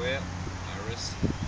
square iris.